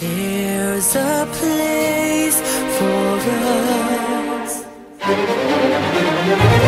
There's a place for us.